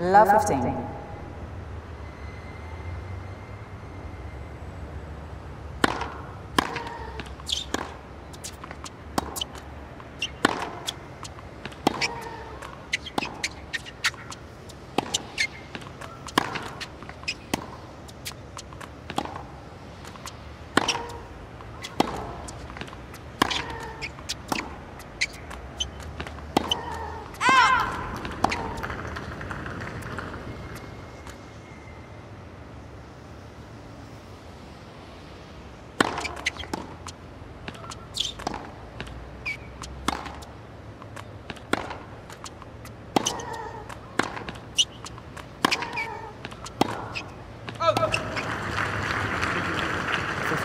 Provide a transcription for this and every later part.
Love 15.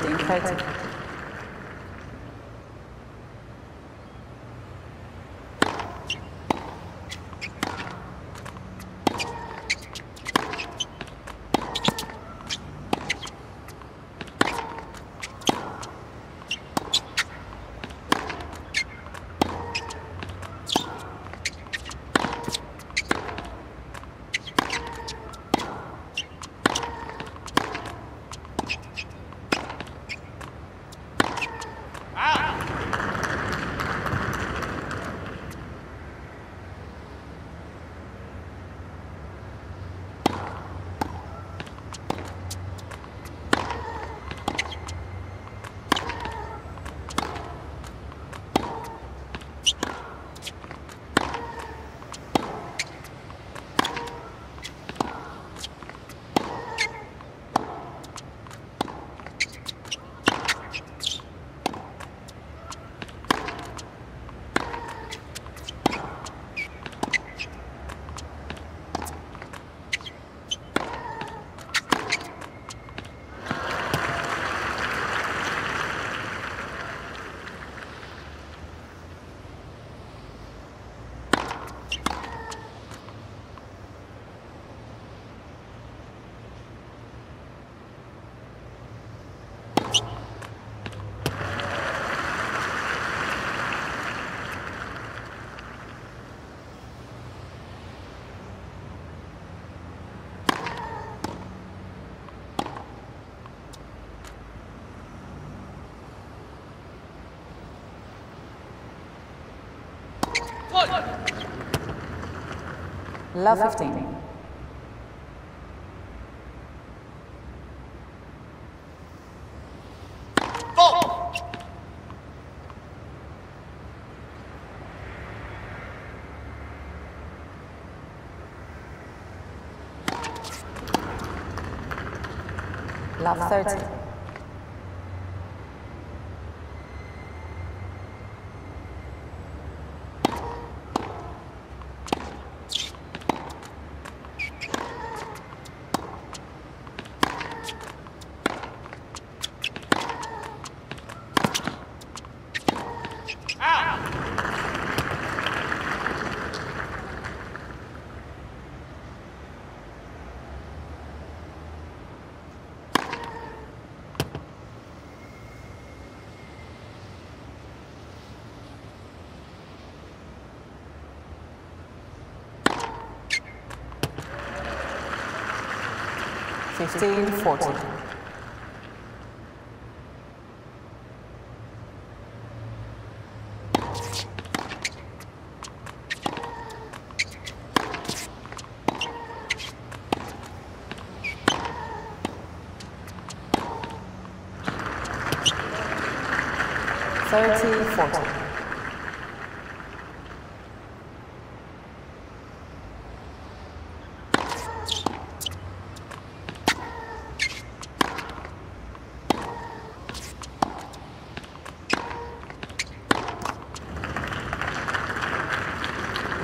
Fifteen thirty. Love 15. Love 30. Fifteen forty. Thirty forty.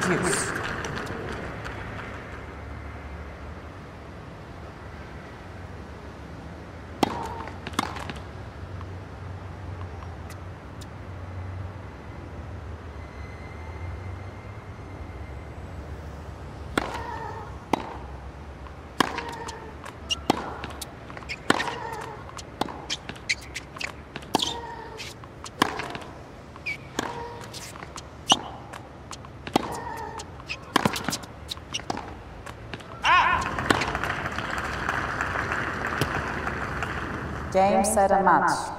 Deuce. James set a match.